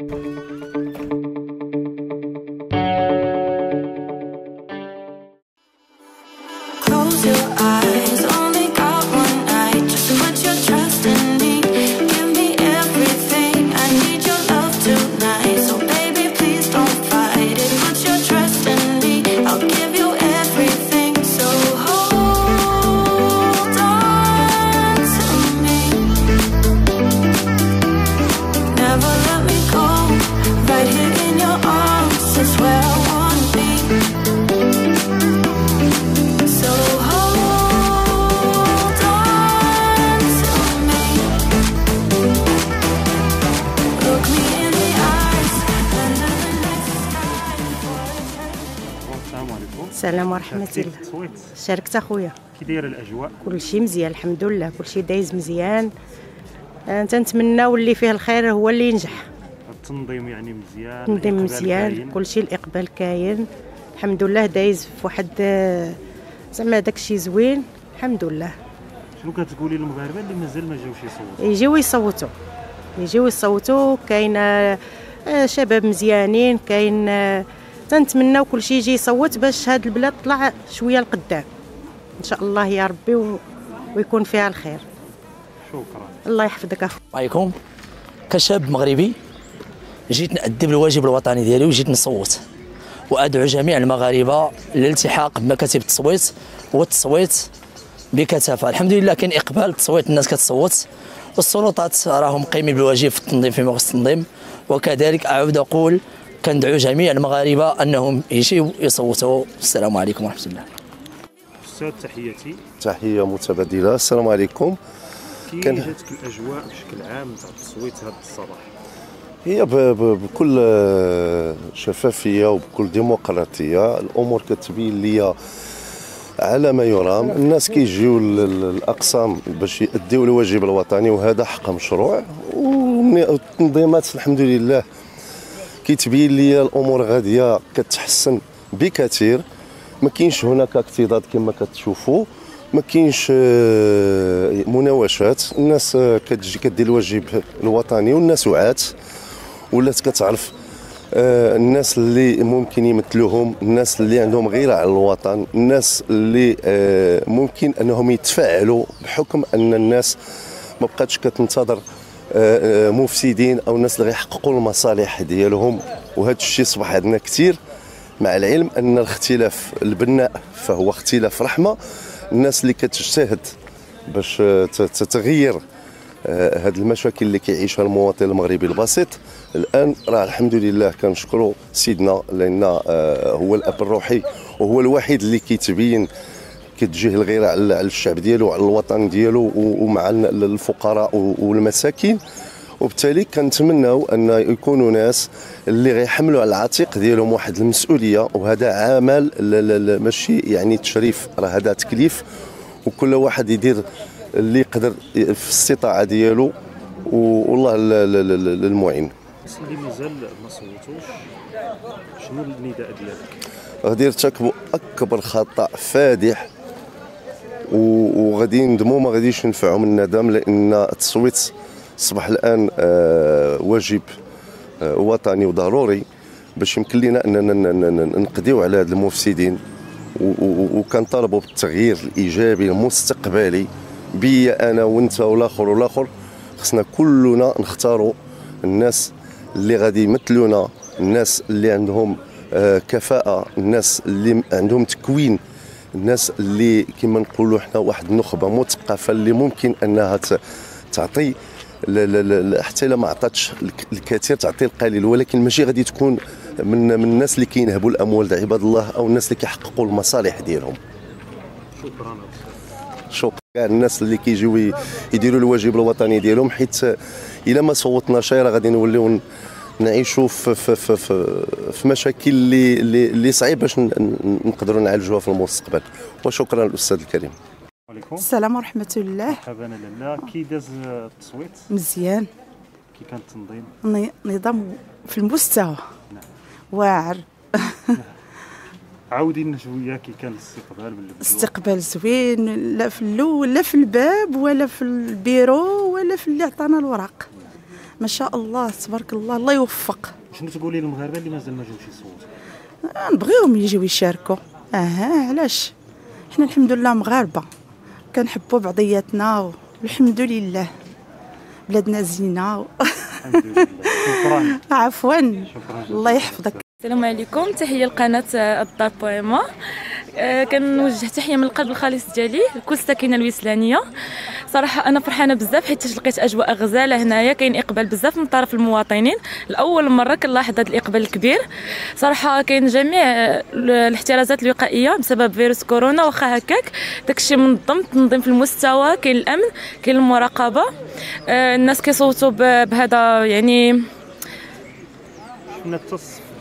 Música السلام عليكم. السلام في الله. شاركت أخويا. كي دايره الأجواء؟ كل شيء مزيان الحمد لله. كل شيء دايز مزيان. تنتمناو اللي فيه الخير هو اللي ينجح. التنظيم يعني مزيان تنظيم الإقبال مزيان كاين. كل شيء الإقبال كاين. الحمد لله دايز في واحد آه، زعما داك الشيء زوين. الحمد لله. شنو كتقولي للمغاربة اللي مازال ما جاوش يصوتوا؟ يجيو يصوتوا. يجيو يصوتوا. كاين آه، شباب مزيانين كاين آه، تنتمناو كل شيء يجي يصوت باش هاد البلاد تطلع شوية لقدام. إن شاء الله يا ربي و... ويكون فيها الخير. شكرا. الله يحفظك أخو. عليكم. كشاب مغربي جيت نأدي بالواجب الوطني ديالي وجيت نصوت. وأدعو جميع المغاربة للالتحاق بمكاتب التصويت والتصويت بكثافة. الحمد لله كاين إقبال التصويت الناس كتصوت. والسلطات راهم قايمين بالواجب في التنظيم فيما يخص التنظيم. وكذلك أعود أقول كندعو جميع المغاربه انهم يجيو يصوتوا. السلام عليكم ورحمه الله. أستاذ تحياتي. تحية متبادلة. السلام عليكم. كي كان- جاتك الأجواء بشكل عام تاع التصويت هذا الصباح؟ هي بكل آه، شفافية وبكل ديمقراطية. الأمور كتبين ليا على ما يرام. الناس كيجيو ل- ل- الاقسام باش يأديو الواجب الوطني وهذا حق مشروع. والتنظيمات الحمد لله كيتبين لي الأمور غادية كتحسن بكثير. ما كاينش هناك اكتظاظ كما كتشوفوا. ما كاينش آه، مناوشات. الناس آه، كتجي كدير الواجب الوطني والناس وعات ولات كتعرف آه، الناس اللي ممكن يمثلوهم الناس اللي عندهم غيرة على الوطن الناس اللي ممكن أنهم يتفاعلوا بحكم أن الناس ما بقاتش كتنتظر مفسدين أو الناس اللي غيحققوا المصالح ديالهم. وهذا الشيء صبح عندنا كثير مع العلم أن الاختلاف البناء فهو اختلاف رحمة. الناس اللي كتجتهد باش آه، تتغير هذه المشاكل اللي كيعيشها المواطن المغربي البسيط الآن راه الحمد لله كنشكروا سيدنا لأن آه، هو الأب الروحي وهو الوحيد اللي كيتبين كتجيه الغيره على الشعب ديالو وعلى الوطن ديالو ومع ال- الفقراء والمساكين وبالتالي كنتمناو أن يكونوا ناس اللي غيحملوا على العاتق ديالهم واحد المسؤولية وهذا عمل ماشي يعني تشريف راه هذا تكليف وكل واحد يدير اللي يقدر في الاستطاعه ديالو والله ال- ال- ال- ال- المعين الناس اللي مازال ما صوتوش. شنو النداء ديالك؟ غادي يرتكبوا أكبر خطأ فادح وغادي يندموا ما غاديش ينفعهم الندم لأن التصويت اصبح الآن آه، واجب آه، وطني وضروري باش يمكن لنا أننا نقضيو على هاد المفسدين وكنطالبوا بالتغيير الإيجابي المستقبلي بي أنا وأنت والآخر والآخر خصنا كلنا نختاروا الناس اللي غادي يمثلونا الناس اللي عندهم آه، كفاءة الناس اللي عندهم تكوين الناس اللي كما نقولوا إحنا واحد النخبة مثقفة اللي ممكن أنها تعطي لا لا لا حتى إلا ما عطاتش الك- الكثير تعطي القليل. ولكن ماشي غادي تكون من من الناس اللي كينهبوا الأموال عباد الله أو الناس اللي كيحققوا المصالح ديالهم. شكرا. شكرا. كاع الناس اللي كيجيو يديروا الواجب الوطني ديالهم حيت إلا ما صوتنا شي راه غادي نوليو نعيشوا في في في في, في مشاكل اللي اللي, اللي صعيب باش نقدروا نعالجوها في المستقبل. وشكرا الاستاذ الكريم. عليكم السلام ورحمة الله. مرحبا لاله كي داز التصويت؟ مزيان. كي كان التنظيم؟ نظام في المستوى. واعر. عاودي لنا شوية كي كان الاستقبال من البدو. استقبال زوين لا في الأول لا في الباب ولا في البيرو ولا في اللي عطانا الوراق. ما شاء الله تبارك الله الله يوفق. شنو تقولي للمغاربة اللي مازال ما جاوش يصوتوا آه، نبغيهم يجيو يشاركوا. أها علاش؟ حنا الحمد لله مغاربة. كنحبوا بعضياتنا والحمد لله. بلادنا زينة شكرا عفوا. الله يحفظك. السلام عليكم تحية لقناة الدار بويما آه، كنوجه تحية من القلب الخالص ديالي لكل ساكنة الويسلانية. صراحة أنا فرحانة بزاف حيت لقيت أجواء غزالة هنايا كاين إقبال بزاف من طرف المواطنين. لاول مرة كنلاحظ هذا الإقبال الكبير. صراحة كاين جميع آه، الاحترازات الوقائية بسبب فيروس كورونا. واخا هكاك داكشي منظم تنظيم في المستوى كاين الأمن كاين المراقبة. آه، الناس كيصوتوا بهذا يعني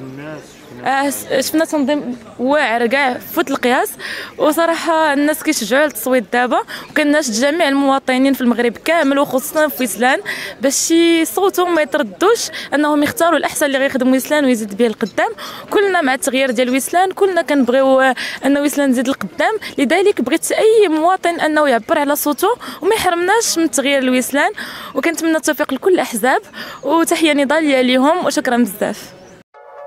شفنا آه، شفنا تنظيم واعر كاع فوت القياس وصراحة الناس كيشجعوا على التصويت دابا وكناشد جميع المواطنين في المغرب كامل وخصوصا في ويسلان باش يصوتوا وما يتردوش أنهم يختاروا الأحسن اللي غيخدم ويسلان ويزيد به القدام. كلنا مع التغيير ديال ويسلان كلنا كنبغيو آه، أن ويسلان تزيد القدام. لذلك بغيت أي مواطن أنه يعبر على صوته وما يحرمناش من التغيير لويسلان وكنتمنى التوفيق لكل الأحزاب وتحية نضاليه ليهم وشكرا بزاف.